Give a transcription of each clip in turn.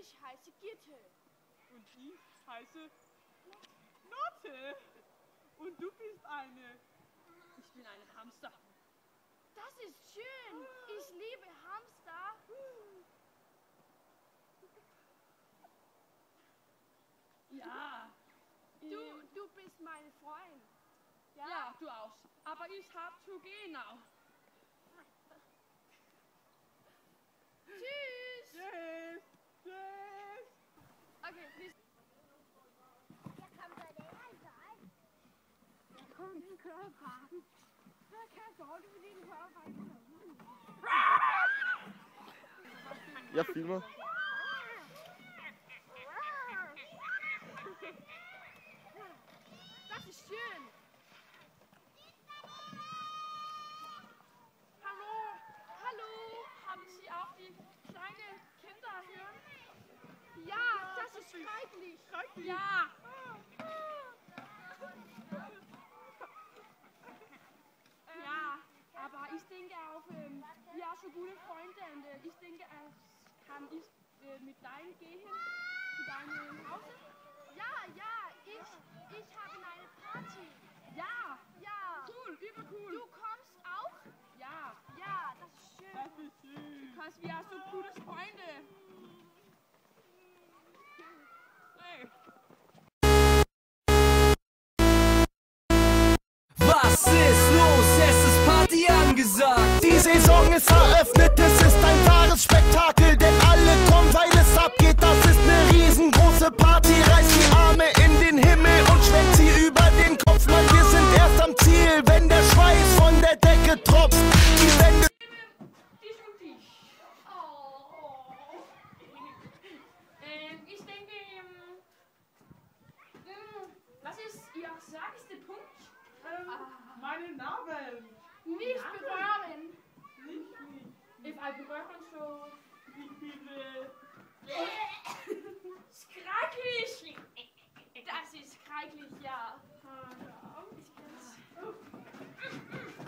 Ich heiße Gitte. Und ich heiße Lotte. Und du bist eine. Ich bin ein Hamster. Das ist schön. Ich liebe Hamster. Ja. Du, du bist mein Freund. Ja? Ja, du auch. Aber ich hab zu gehen now. Jeg kom der det altså. Jeg kom til at køre parken. Så kan jeg dårligt, fordi den. Jeg filmer. Ist schrecklich. Ja. Ja, aber ich denke auch, ähm, wir sind so gute Freunde und äh, ich denke, es kann ich äh, mit deinem gehen zu deinem Hause. Ja, ja, ich, ich habe eine Party. Ja, Ja. cool, übercool. Du kommst auch? Ja, Ja, das ist schön. Das ist schön. because wir sind so gute Freunde. Was ist los? Es ist Party angesagt. Die Saison ist eröffnet, es ist ein wahres Spektakel, denn alle kommen, weil es abgeht. Das ist eine riesengroße Party, reißt die Arme in den Himmel und schwenkt sie über den Kopf. Mann, wir sind erst am Ziel, wenn der Schweiß von der Decke tropft. Die Wände Tisch und Tisch. Oh. Ähm, denke, ähm, ähm, was ist Ihr stärkster Punkt? Ähm, meine Narben. Nicht berühren. Nicht mich. If I berühren so Ich bin äh, schrecklich. Das ist schrecklich, ja.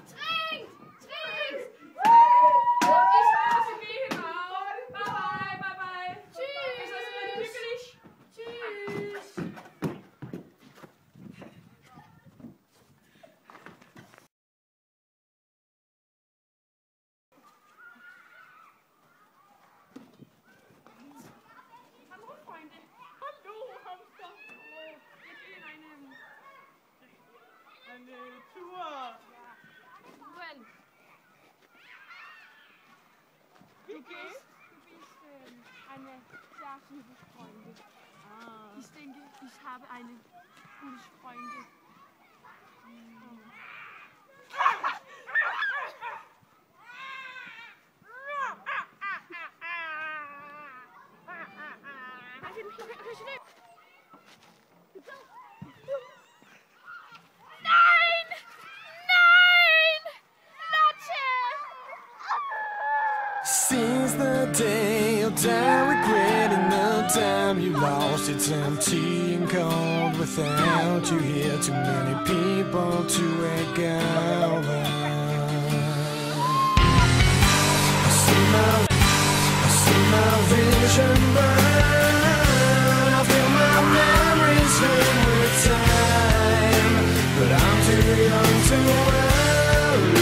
Trinkt! Trinkt! Ich muss gehen now. Bye bye, bye bye. Tschüss. Es ist glücklich. Tschüss. Hallo, Freunde. Hallo, Hamster. Wir gehen einem. Eine Tour. Wenn. Du gehst. Du bist ähm, eine sehr gute Freundin. Ah. Ich denke, ich habe eine gute Freundin. Nein! Time you lost, it's empty and cold without you here. Too many people to wake up. I see my, I see my vision burn. I feel my memories fade with time, but I'm too young to worry.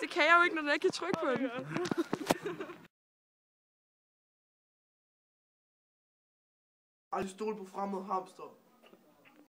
Det kan jeg jo ikke, når jeg ikke kan trykke på den. Aldrig stole på fremmede hamster.